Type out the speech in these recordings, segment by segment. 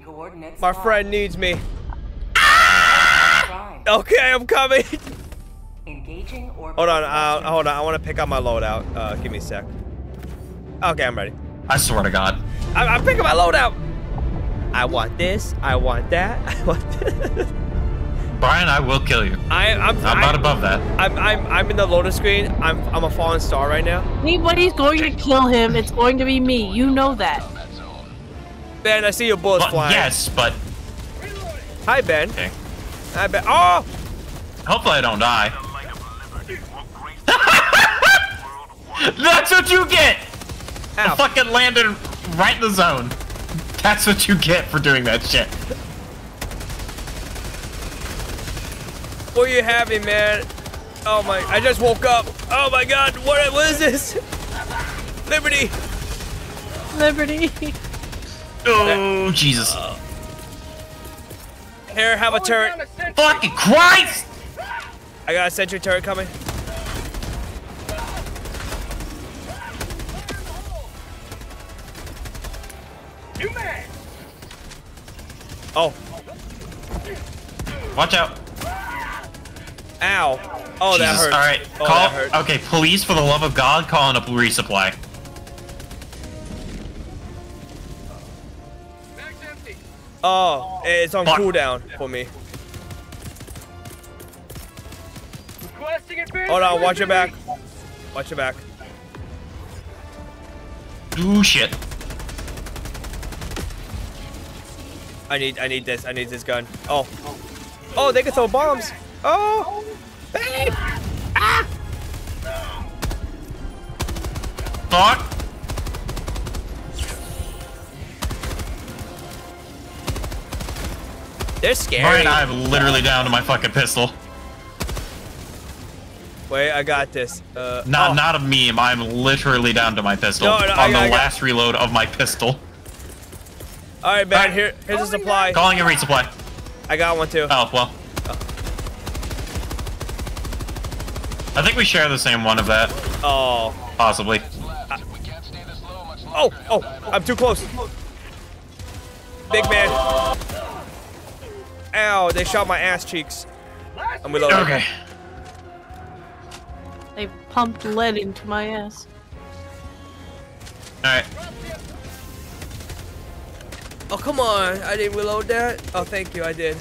Coordinates My friend needs me. Prime. Okay, I'm coming. Engaging orbital hold on, uh, hold on. I want to pick up my loadout. Uh, give me a sec. Okay, I'm ready. I swear to God. I'm, I'm picking my loadout. I want this. I want that. I want this. Brian, I will kill you. I, I'm, I'm not I'm, above that. I'm, I'm, I'm in the loader screen. I'm, I'm a fallen star right now. Anybody's going to kill him, it's going to be me. You know that. Ben, I see your bullets But, flying. yes, but Hi, Ben. okay. Hi, Ben. Oh! Hopefully I don't die. That's what you get! I fucking landed right in the zone. That's what you get for doing that shit. What are you having, man? Oh my! I just woke up. Oh my God! What? What is this? Liberty. Liberty. Oh, Jesus. Uh, Here, have a turret. Fucking Christ! I got a sentry turret coming. Oh, Watch out. ow. Oh, that Jesus. hurt. Alright, Oh, call. Okay, please, for the love of God, call in a resupply. Oh, it's on Fuck. cooldown for me. Hold on, watch your back. Watch your back. Ooh, shit. I need, I need this. I need this gun. Oh, oh, they can throw bombs. Oh, babe. Ah. Fuck. They're scary. Brian, I'm literally down to my fucking pistol. Wait, I got this. Uh, Not, oh. not a meme. I'm literally down to my pistol No, no, on I the got- last reload of my pistol. All right, man. Alright. Here, here's a supply. Calling a resupply. I got one too. Oh well. I think we share the same one of that, Oh, possibly. oh, oh! I'm too close. Big man. Ow! They shot my ass cheeks. I'm reloading. Okay. They pumped lead into my ass. All right. Oh come on! I didn't reload that. Oh, thank you. I did.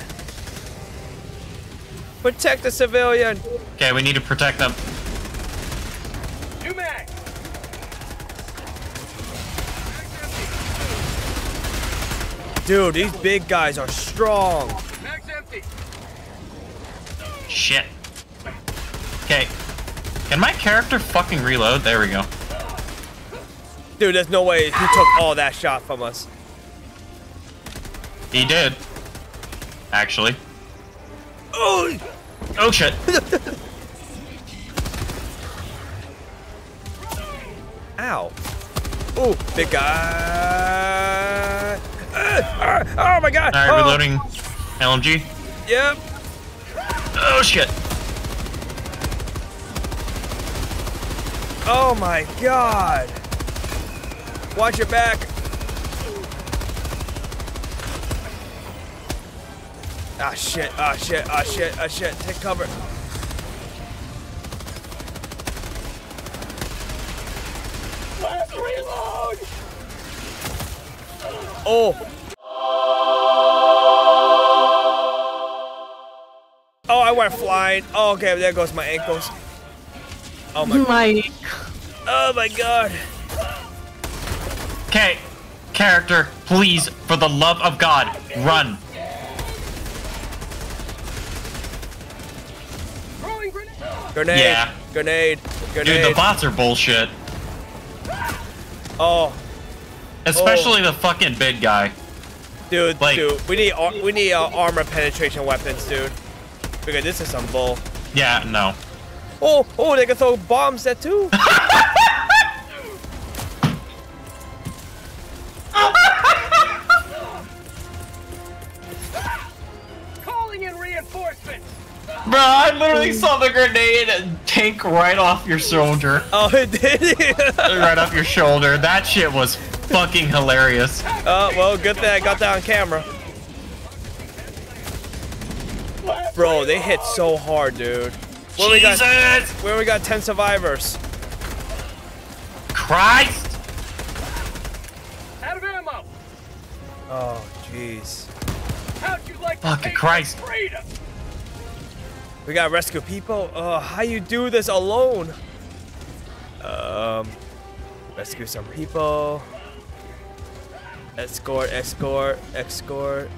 Protect the civilian. Okay, we need to protect them. Dude, these big guys are strong. Shit. Okay. Can my character fucking reload? There we go. Dude, there's no way he took all that shot from us. He did. Actually. Oh! Oh shit. Ow. Ooh, big guy. Ah, ah, oh my god. All right, oh. reloading. LMG. Yep. Oh shit. Oh my god. Watch your back. Ah shit, ah shit, ah shit, ah shit. Take cover. Let's reload! Oh. Oh, I went flying. Oh, okay, there goes my ankles. Oh my, My oh my god. Okay. Character, please, for the love of God, run. Grenade. Yeah. Grenade. Dude, the bots are bullshit. oh, Especially the fucking big guy. dude, Like- dude, we need ar- we need uh, armor penetration weapons, dude. Because this is some bull. Yeah, no. Oh, oh, they can throw bombs at too. Calling in reinforcements! Bro, I literally saw the grenade tank right off your shoulder. oh, it did. right off your shoulder. That shit was fucking hilarious. Oh, well, good thing I got that on camera. Bro, they hit so hard, dude. Where we got, Jesus where we got 10 survivors. Christ! Out of ammo. Oh, jeez. How'd you like to Fucking Christ. freedom? We gotta rescue people. Oh, how you do this alone? Um, rescue some people. Escort, escort, escort.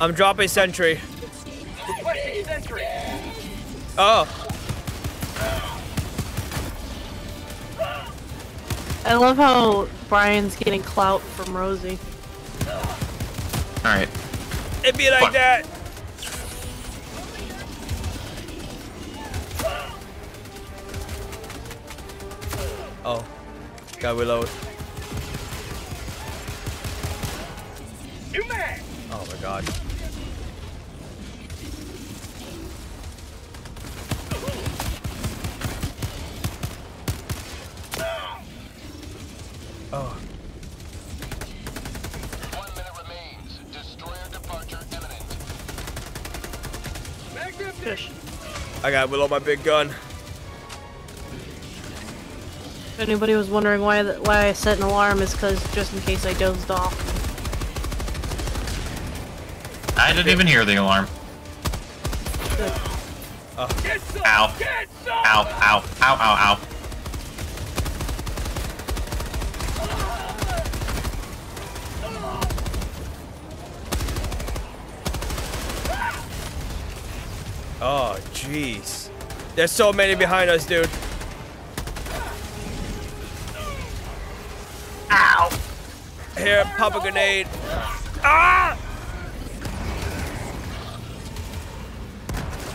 I'm dropping sentry. Sentry. Oh, I love how Brian's getting clout from Rosie. Alright. It'd be like Fuck. that. Oh, gotta reload. You man! Oh my god. Oh, One minute remains. Destroyer departure imminent. Back empty. Fish. I gotta reload my big gun. If anybody was wondering why th why I set an alarm, is because just in case I dozed off. I didn't even hear the alarm. Get! Ow. Ow, ow, ow, ow, ow. Oh, jeez. There's so many behind us, dude. Ow! Here, pop a grenade. Ah!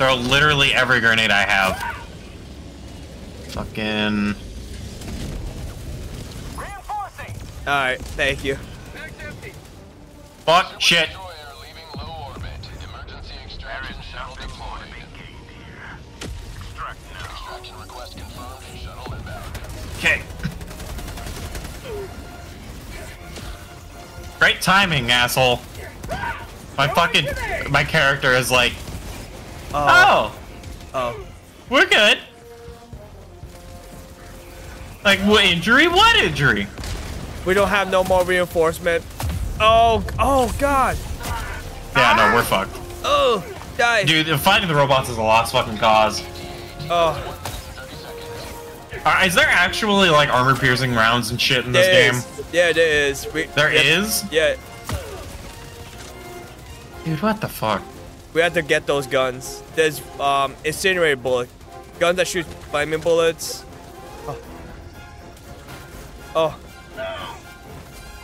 Throw literally every grenade I have. Fucking. Alright, thank you. Fuck, shit. Destroyer leaving low orbit. Emergency extraction shuttle deployed. Extraction request confirmed. Shuttle inbound. Okay. Great timing, asshole. My fucking. My character is like, Oh. oh, Oh. we're good. Like, what injury? What injury? We don't have no more reinforcement. Oh, oh god. Yeah, no, we're fucked. Oh, die. Dude, fighting the robots is a lost fucking cause. Oh, Uh, is there actually like armor piercing rounds and shit in this there game? is. Yeah, there is. We, There yeah, is? Yeah, Dude, what the fuck? We have to get those guns. There's um incinerator bullet, guns that shoot flaming bullets. Oh. Oh.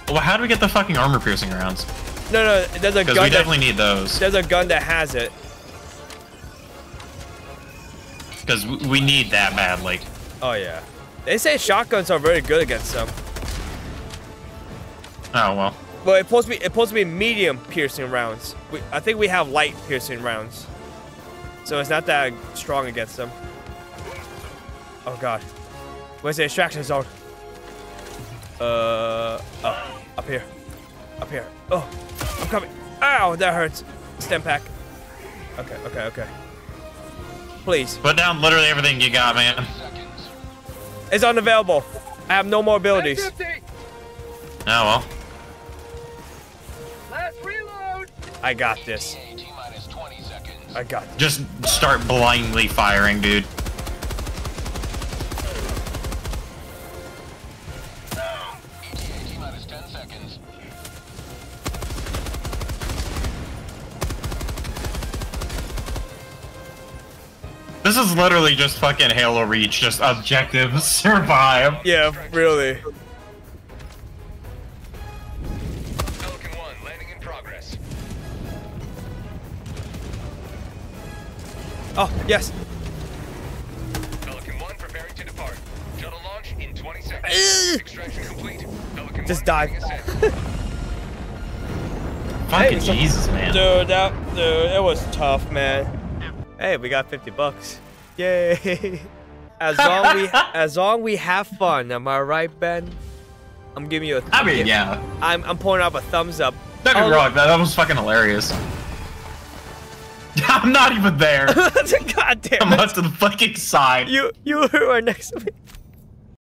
Well, how do we get the fucking armor piercing rounds? No, no, there's a Because gun. we definitely that, need those. there's a gun that has it. Because we need that badly. Oh yeah. They say shotguns are very good against them. Oh well. Well, it's supposed to be it's supposed to be medium piercing rounds. We, I think we have light piercing rounds, so it's not that strong against them. Oh god, where's the extraction zone? Uh, oh, up here, up here. Oh, I'm coming. Ow, that hurts. Stim pack. Okay, okay, okay. Please, Put down literally everything you got, man. it's unavailable. I have no more abilities. empty. Oh well. I got this. T minus 20 seconds. I got this. Just start blindly firing, dude. ETA T minus 10 seconds. This is literally just fucking Halo Reach, just objective survive. Yeah, really. Oh, yes. Pelican 1 preparing to depart. Shuttle launch in 20 seconds. Extraction complete. Just dive. Fucking so- Jesus, man. Dude, that dude, it was tough, man. Hey, we got 50 bucks. Yay! As long we as long we have fun, am I right, Ben? I'm giving you a. I I'm mean, yeah. I'm I'm pulling up a thumbs up. Don't get Oh, me wrong, that, that was fucking hilarious. I'm not even there. God damn I'm it! up to the fucking side. You you are next to me.